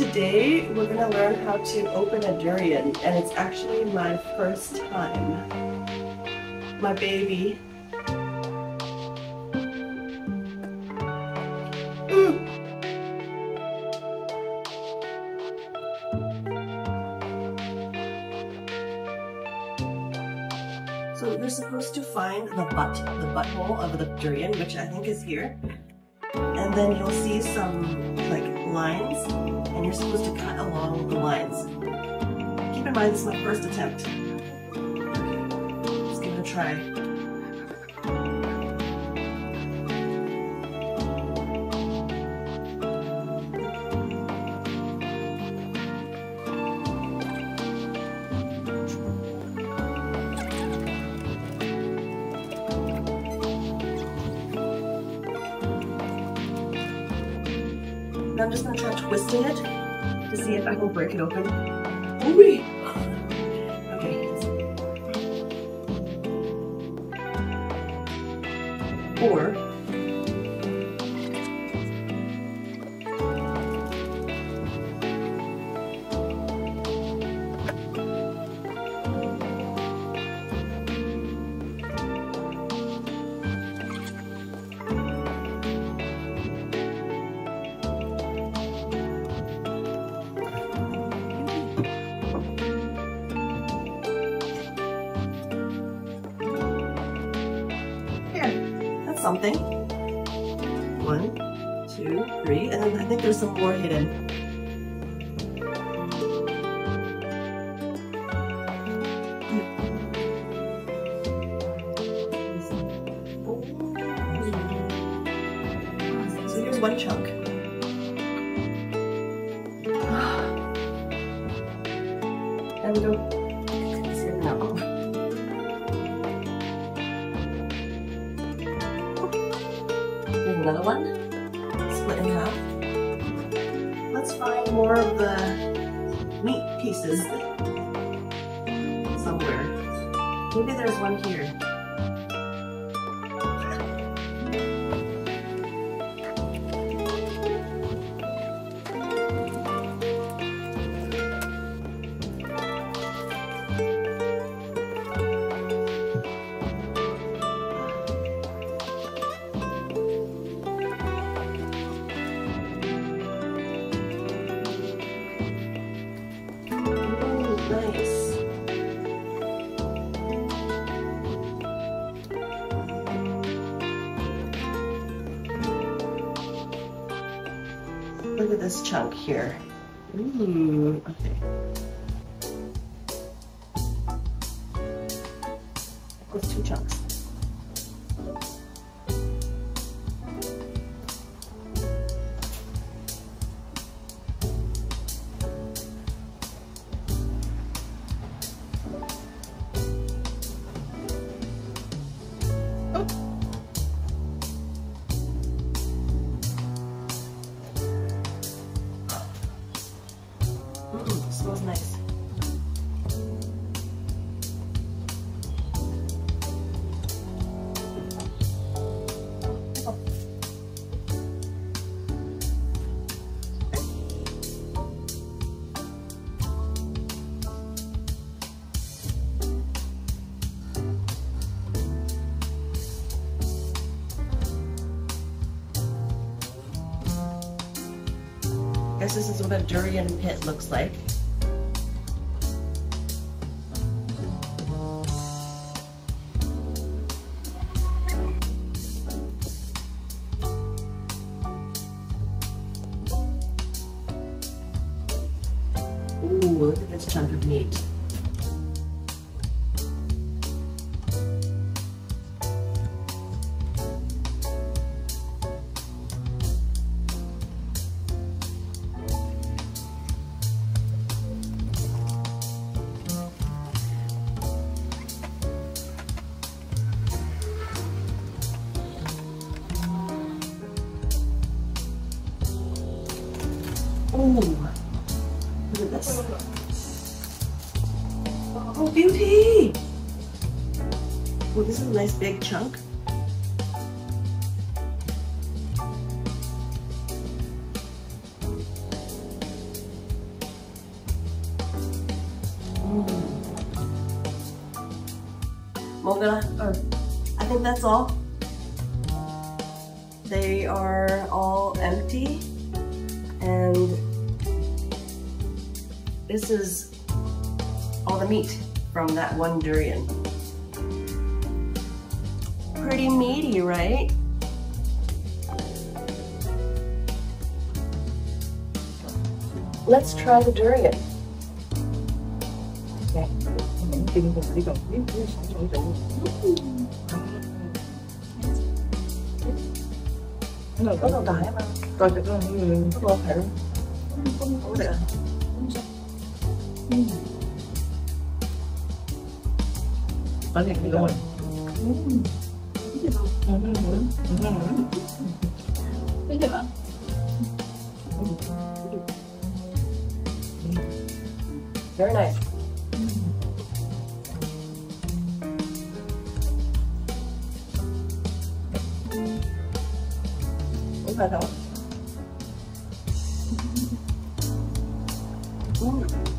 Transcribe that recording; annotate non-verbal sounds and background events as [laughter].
today we're going to learn how to open a durian and it's actually my first time. My baby. Mm. So you're supposed to find the butt, the butthole of the durian, which I think is here. And then you'll see some like lines and you're supposed to cut along the lines. Keep in mind this is my first attempt. Let's give it a try. I'm just gonna try twisting it to see if I can break it open. Ooh. Okay. Or something. One, two, three, and then I think there's some more hidden. So here's one chunk. [sighs] And we go Let's find more of the meat pieces somewhere. Maybe there's one here. Look at this chunk here. Ooh, okay. With two chunks. Guess this is what a durian pit looks like. Ooh, look at this chunk of meat. Ooh, look at this. Oh, beauty! Oh, this is a nice big chunk. Mm. Mogala, or I think that's all. They are all empty and this is all the meat from that one durian. Pretty meaty, right? Let's try the durian. Nó có đâu mà Coi cái con có bao thử Không được Very nice. Cũng phải đâu Mm.